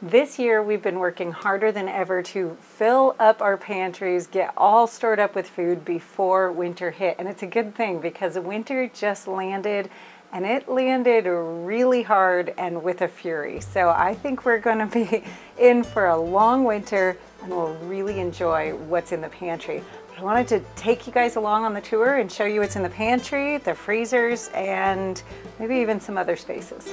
This year, we've been working harder than ever to fill up our pantries, get all stored up with food before winter hit. And it's a good thing because winter just landed and it landed really hard and with a fury. So I think we're going to be in for a long winter and we'll really enjoy what's in the pantry. I wanted to take you guys along on the tour and show you what's in the pantry, the freezers, and maybe even some other spaces.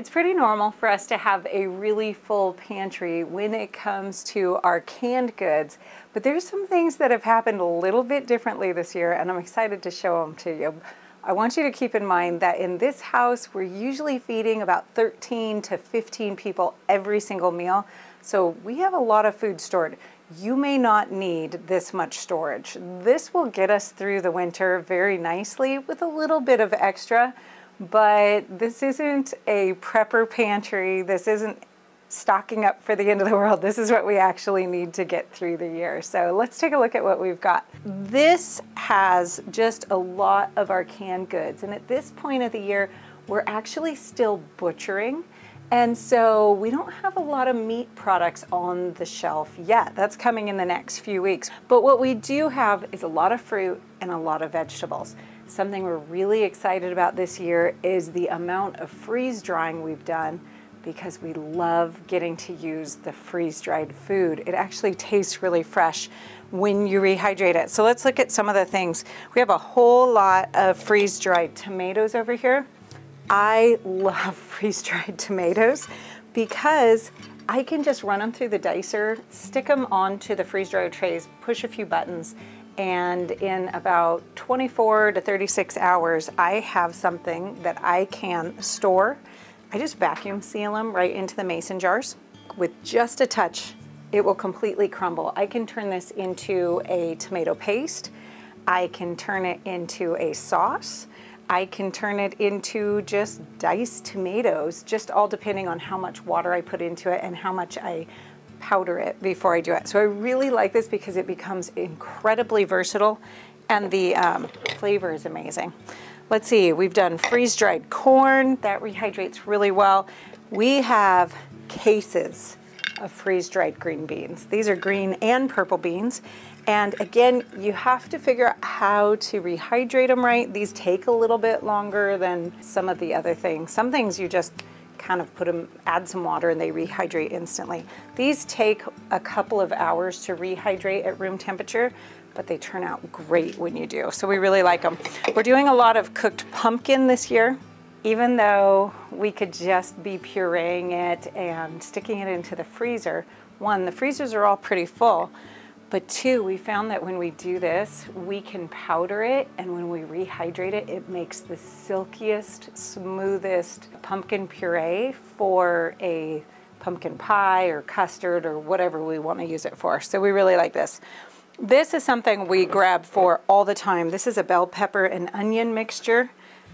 It's pretty normal for us to have a really full pantry when it comes to our canned goods, but there's some things that have happened a little bit differently this year and I'm excited to show them to you. I want you to keep in mind that in this house, we're usually feeding about 13 to 15 people every single meal. So we have a lot of food stored. You may not need this much storage. This will get us through the winter very nicely with a little bit of extra but this isn't a prepper pantry. This isn't stocking up for the end of the world. This is what we actually need to get through the year. So let's take a look at what we've got. This has just a lot of our canned goods. And at this point of the year, we're actually still butchering. And so we don't have a lot of meat products on the shelf yet. That's coming in the next few weeks. But what we do have is a lot of fruit and a lot of vegetables. Something we're really excited about this year is the amount of freeze drying we've done because we love getting to use the freeze dried food. It actually tastes really fresh when you rehydrate it. So let's look at some of the things. We have a whole lot of freeze dried tomatoes over here. I love freeze dried tomatoes because I can just run them through the dicer, stick them onto the freeze dried trays, push a few buttons, and in about 24 to 36 hours, I have something that I can store. I just vacuum seal them right into the mason jars. With just a touch, it will completely crumble. I can turn this into a tomato paste. I can turn it into a sauce. I can turn it into just diced tomatoes, just all depending on how much water I put into it and how much I powder it before I do it. So I really like this because it becomes incredibly versatile and the um, flavor is amazing. Let's see, we've done freeze-dried corn. That rehydrates really well. We have cases of freeze-dried green beans. These are green and purple beans. And again, you have to figure out how to rehydrate them right. These take a little bit longer than some of the other things. Some things you just kind of put them, add some water and they rehydrate instantly. These take a couple of hours to rehydrate at room temperature, but they turn out great when you do. So we really like them. We're doing a lot of cooked pumpkin this year. Even though we could just be pureeing it and sticking it into the freezer, one, the freezers are all pretty full, but two, we found that when we do this, we can powder it, and when we rehydrate it, it makes the silkiest, smoothest pumpkin puree for a pumpkin pie or custard or whatever we want to use it for. So we really like this. This is something we grab for all the time. This is a bell pepper and onion mixture.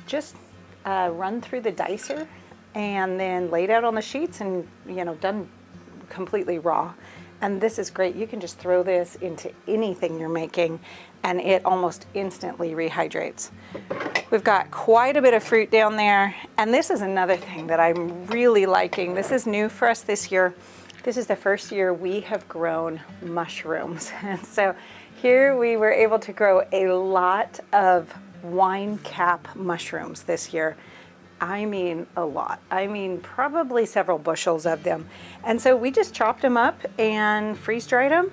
Just uh, run through the dicer and then laid out on the sheets and, you know, done completely raw. And this is great. You can just throw this into anything you're making and it almost instantly rehydrates. We've got quite a bit of fruit down there. And this is another thing that I'm really liking. This is new for us this year. This is the first year we have grown mushrooms. And so here we were able to grow a lot of wine cap mushrooms this year. I mean a lot. I mean probably several bushels of them. And so we just chopped them up and freeze dried them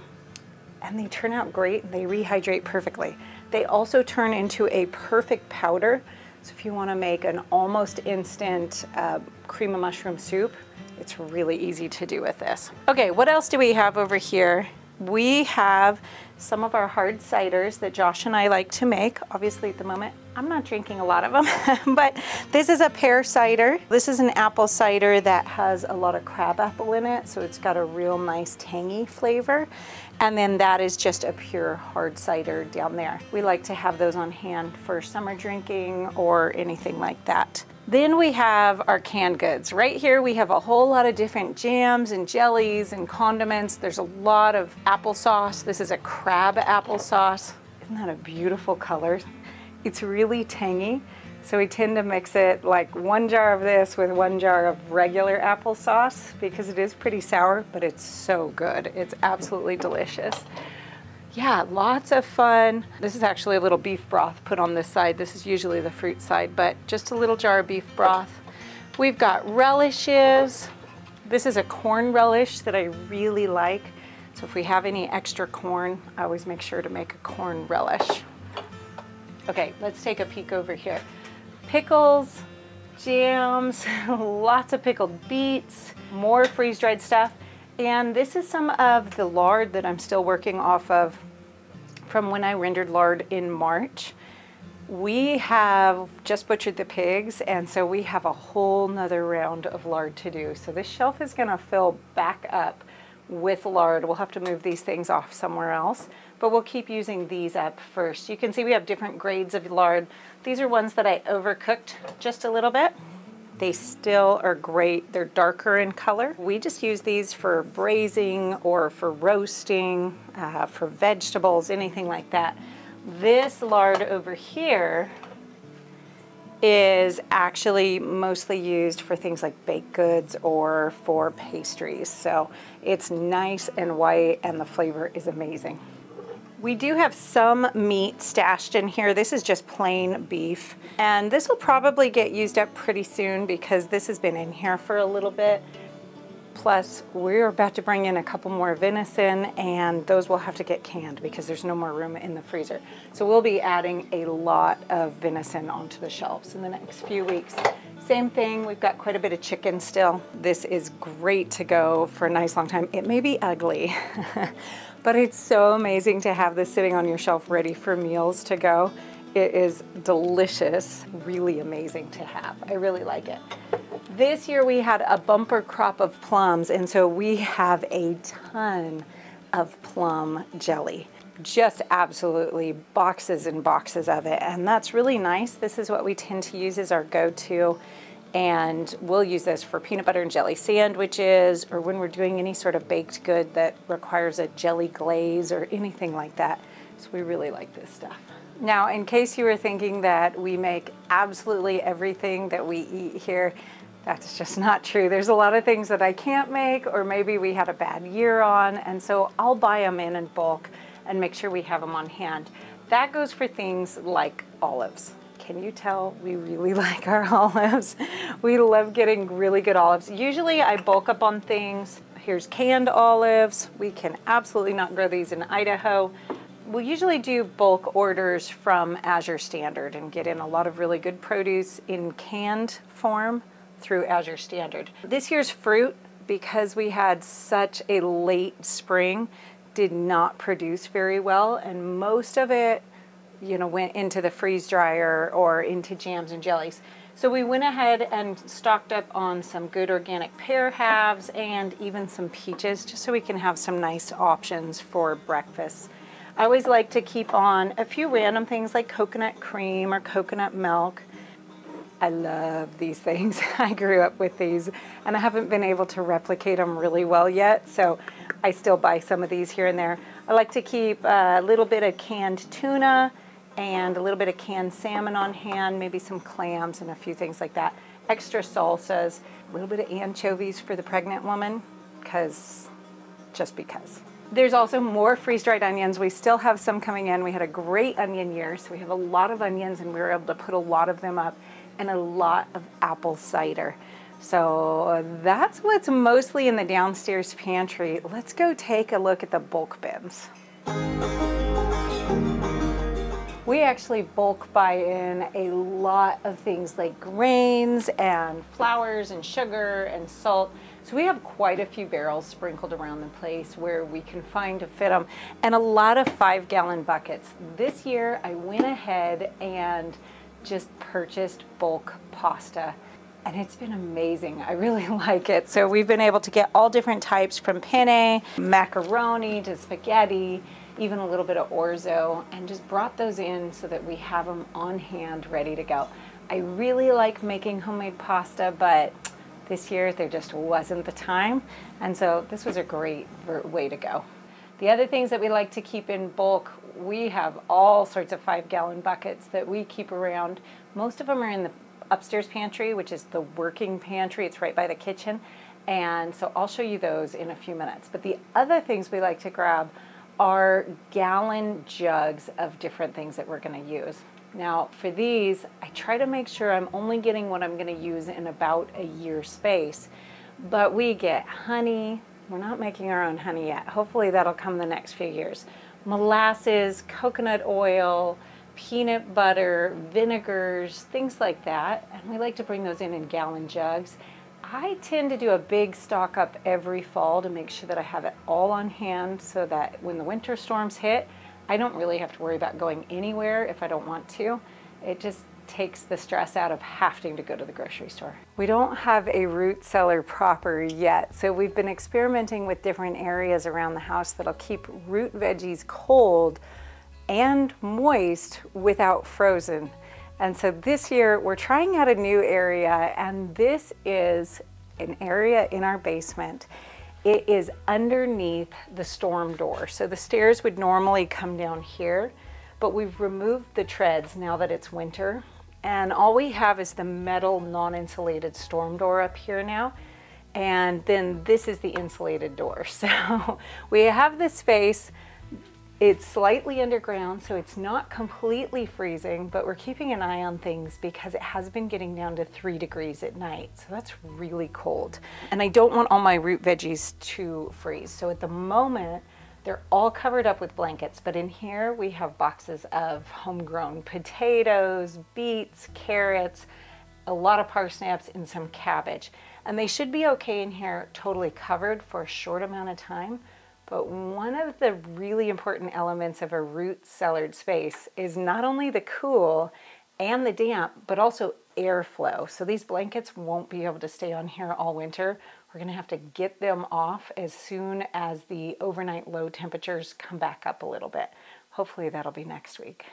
and they turn out great. They rehydrate perfectly. They also turn into a perfect powder. So if you want to make an almost instant uh, cream of mushroom soup, it's really easy to do with this. Okay, what else do we have over here? We have some of our hard ciders that Josh and I like to make. Obviously at the moment, I'm not drinking a lot of them, but this is a pear cider. This is an apple cider that has a lot of crab apple in it, so it's got a real nice tangy flavor. And then that is just a pure hard cider down there. We like to have those on hand for summer drinking or anything like that. Then we have our canned goods. Right here we have a whole lot of different jams and jellies and condiments. There's a lot of applesauce. This is a crab applesauce. Isn't that a beautiful color? It's really tangy. So we tend to mix it like one jar of this with one jar of regular applesauce because it is pretty sour, but it's so good. It's absolutely delicious. Yeah, lots of fun. This is actually a little beef broth put on this side. This is usually the fruit side, but just a little jar of beef broth. We've got relishes. This is a corn relish that I really like. So if we have any extra corn, I always make sure to make a corn relish. Okay, let's take a peek over here. Pickles, jams, lots of pickled beets, more freeze-dried stuff. And this is some of the lard that I'm still working off of from when I rendered lard in March. We have just butchered the pigs and so we have a whole nother round of lard to do. So this shelf is gonna fill back up with lard. We'll have to move these things off somewhere else, but we'll keep using these up first. You can see we have different grades of lard. These are ones that I overcooked just a little bit. They still are great. They're darker in color. We just use these for braising or for roasting, uh, for vegetables, anything like that. This lard over here is actually mostly used for things like baked goods or for pastries. So it's nice and white and the flavor is amazing. We do have some meat stashed in here. This is just plain beef. And this will probably get used up pretty soon because this has been in here for a little bit. Plus, we're about to bring in a couple more venison and those will have to get canned because there's no more room in the freezer. So we'll be adding a lot of venison onto the shelves in the next few weeks. Same thing, we've got quite a bit of chicken still. This is great to go for a nice long time. It may be ugly, But it's so amazing to have this sitting on your shelf ready for meals to go. It is delicious, really amazing to have. I really like it. This year we had a bumper crop of plums and so we have a ton of plum jelly. Just absolutely boxes and boxes of it and that's really nice. This is what we tend to use as our go-to and we'll use this for peanut butter and jelly sandwiches or when we're doing any sort of baked good that requires a jelly glaze or anything like that. So we really like this stuff. Now, in case you were thinking that we make absolutely everything that we eat here, that's just not true. There's a lot of things that I can't make or maybe we had a bad year on and so I'll buy them in in bulk and make sure we have them on hand. That goes for things like olives. Can you tell we really like our olives? We love getting really good olives. Usually I bulk up on things. Here's canned olives. We can absolutely not grow these in Idaho. We usually do bulk orders from Azure Standard and get in a lot of really good produce in canned form through Azure Standard. This year's fruit, because we had such a late spring, did not produce very well and most of it you know, went into the freeze dryer or into jams and jellies. So we went ahead and stocked up on some good organic pear halves and even some peaches just so we can have some nice options for breakfast. I always like to keep on a few random things like coconut cream or coconut milk. I love these things. I grew up with these and I haven't been able to replicate them really well yet, so I still buy some of these here and there. I like to keep a little bit of canned tuna, and a little bit of canned salmon on hand, maybe some clams and a few things like that. Extra salsas, a little bit of anchovies for the pregnant woman, because just because. There's also more freeze-dried onions. We still have some coming in. We had a great onion year, so we have a lot of onions and we were able to put a lot of them up and a lot of apple cider. So that's what's mostly in the downstairs pantry. Let's go take a look at the bulk bins. We actually bulk buy in a lot of things like grains and flours and sugar and salt. So we have quite a few barrels sprinkled around the place where we can find to fit them and a lot of five gallon buckets. This year I went ahead and just purchased bulk pasta and it's been amazing. I really like it. So we've been able to get all different types from penne, macaroni to spaghetti, even a little bit of orzo, and just brought those in so that we have them on hand ready to go. I really like making homemade pasta, but this year there just wasn't the time, and so this was a great way to go. The other things that we like to keep in bulk we have all sorts of five gallon buckets that we keep around. Most of them are in the upstairs pantry, which is the working pantry. It's right by the kitchen. And so I'll show you those in a few minutes. But the other things we like to grab are gallon jugs of different things that we're going to use. Now for these, I try to make sure I'm only getting what I'm going to use in about a year space. But we get honey. We're not making our own honey yet. Hopefully that'll come the next few years. Molasses, coconut oil, peanut butter, vinegars, things like that. And we like to bring those in in gallon jugs. I tend to do a big stock up every fall to make sure that I have it all on hand so that when the winter storms hit, I don't really have to worry about going anywhere if I don't want to. It just takes the stress out of having to go to the grocery store. We don't have a root cellar proper yet, so we've been experimenting with different areas around the house that'll keep root veggies cold and moist without frozen. And so this year we're trying out a new area and this is an area in our basement. It is underneath the storm door. So the stairs would normally come down here, but we've removed the treads now that it's winter. And all we have is the metal non-insulated storm door up here now. And then this is the insulated door. So we have this space it's slightly underground, so it's not completely freezing, but we're keeping an eye on things because it has been getting down to three degrees at night. So that's really cold. And I don't want all my root veggies to freeze. So at the moment, they're all covered up with blankets, but in here we have boxes of homegrown potatoes, beets, carrots, a lot of parsnips, and some cabbage. And they should be okay in here totally covered for a short amount of time. But one of the really important elements of a root cellared space is not only the cool and the damp, but also airflow. So these blankets won't be able to stay on here all winter. We're gonna have to get them off as soon as the overnight low temperatures come back up a little bit. Hopefully that'll be next week.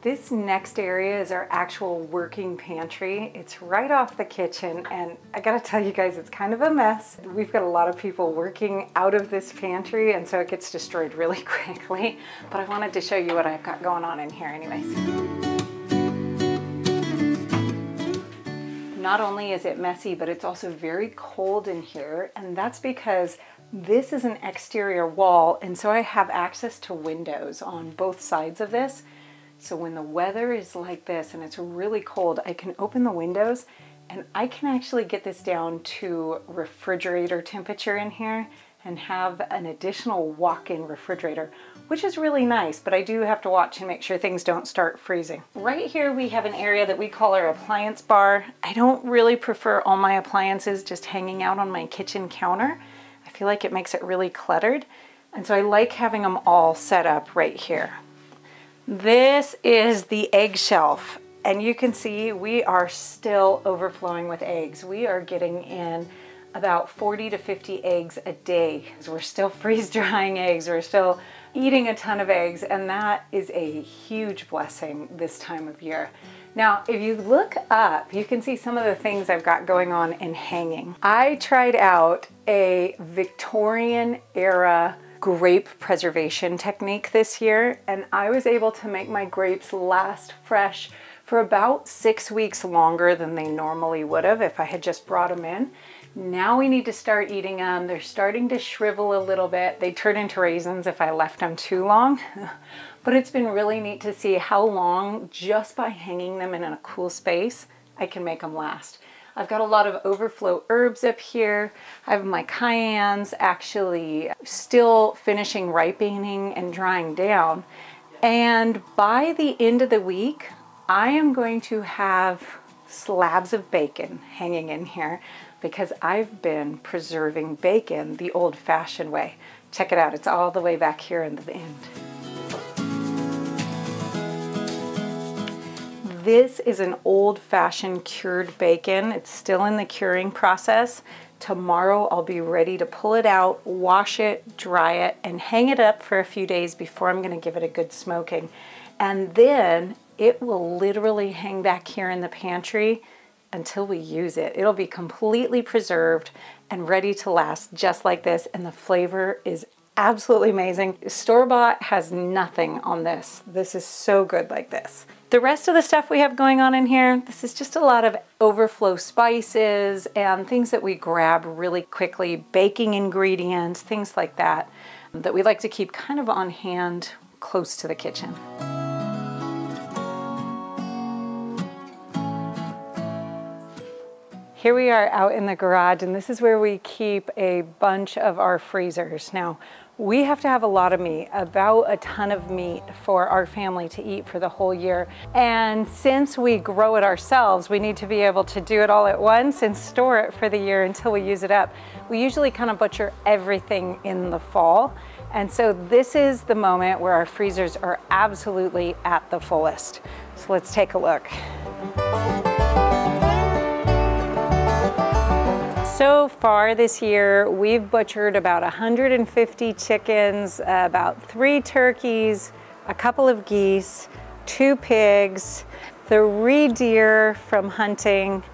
This next area is our actual working pantry. It's right off the kitchen and I gotta tell you guys, it's kind of a mess. We've got a lot of people working out of this pantry and so it gets destroyed really quickly. But I wanted to show you what I've got going on in here anyways. Not only is it messy, but it's also very cold in here and that's because this is an exterior wall and so I have access to windows on both sides of this. So when the weather is like this and it's really cold, I can open the windows and I can actually get this down to refrigerator temperature in here and have an additional walk-in refrigerator, which is really nice, but I do have to watch and make sure things don't start freezing. Right here we have an area that we call our appliance bar. I don't really prefer all my appliances just hanging out on my kitchen counter. I feel like it makes it really cluttered. And so I like having them all set up right here. This is the egg shelf and you can see we are still overflowing with eggs. We are getting in about 40 to 50 eggs a day. We're still freeze drying eggs. We're still eating a ton of eggs and that is a huge blessing this time of year. Now, if you look up, you can see some of the things I've got going on in hanging. I tried out a Victorian era grape preservation technique this year and I was able to make my grapes last fresh for about six weeks longer than they normally would have if I had just brought them in. Now we need to start eating them. They're starting to shrivel a little bit. They turn into raisins if I left them too long. but it's been really neat to see how long just by hanging them in a cool space I can make them last. I've got a lot of overflow herbs up here. I have my cayennes actually still finishing ripening and drying down. And by the end of the week, I am going to have slabs of bacon hanging in here because I've been preserving bacon the old fashioned way. Check it out, it's all the way back here in the end. This is an old-fashioned cured bacon. It's still in the curing process. Tomorrow I'll be ready to pull it out, wash it, dry it, and hang it up for a few days before I'm gonna give it a good smoking. And then it will literally hang back here in the pantry until we use it. It'll be completely preserved and ready to last just like this and the flavor is absolutely amazing. Store-bought has nothing on this. This is so good like this. The rest of the stuff we have going on in here, this is just a lot of overflow spices and things that we grab really quickly, baking ingredients, things like that, that we like to keep kind of on hand close to the kitchen. Here we are out in the garage and this is where we keep a bunch of our freezers. Now, we have to have a lot of meat, about a ton of meat for our family to eat for the whole year. And since we grow it ourselves, we need to be able to do it all at once and store it for the year until we use it up. We usually kind of butcher everything in the fall. And so this is the moment where our freezers are absolutely at the fullest. So let's take a look. So far this year, we've butchered about 150 chickens, about three turkeys, a couple of geese, two pigs, three deer from hunting,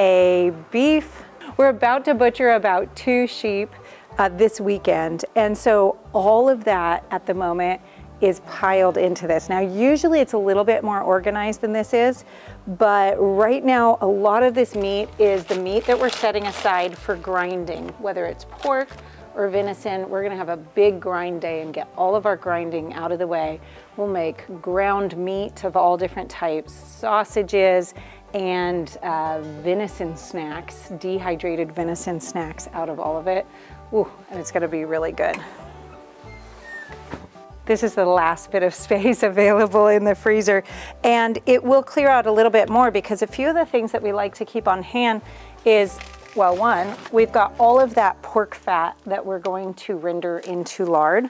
a beef. We're about to butcher about two sheep uh, this weekend. And so all of that at the moment is piled into this. Now, usually it's a little bit more organized than this is, but right now a lot of this meat is the meat that we're setting aside for grinding, whether it's pork or venison. We're gonna have a big grind day and get all of our grinding out of the way. We'll make ground meat of all different types, sausages, and uh, venison snacks, dehydrated venison snacks out of all of it. Ooh, and it's gonna be really good. This is the last bit of space available in the freezer and it will clear out a little bit more because a few of the things that we like to keep on hand is well, one, we've got all of that pork fat that we're going to render into lard,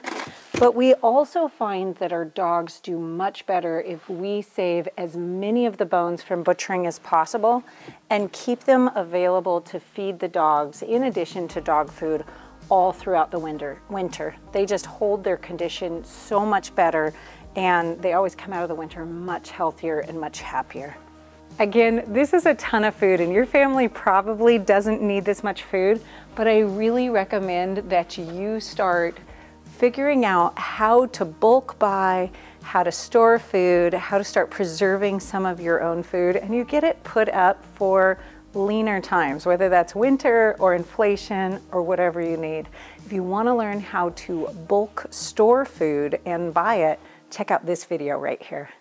but we also find that our dogs do much better if we save as many of the bones from butchering as possible and keep them available to feed the dogs in addition to dog food all throughout the winter. winter. They just hold their condition so much better and they always come out of the winter much healthier and much happier. Again, this is a ton of food and your family probably doesn't need this much food, but I really recommend that you start figuring out how to bulk buy, how to store food, how to start preserving some of your own food, and you get it put up for leaner times, whether that's winter or inflation or whatever you need. If you want to learn how to bulk store food and buy it, check out this video right here.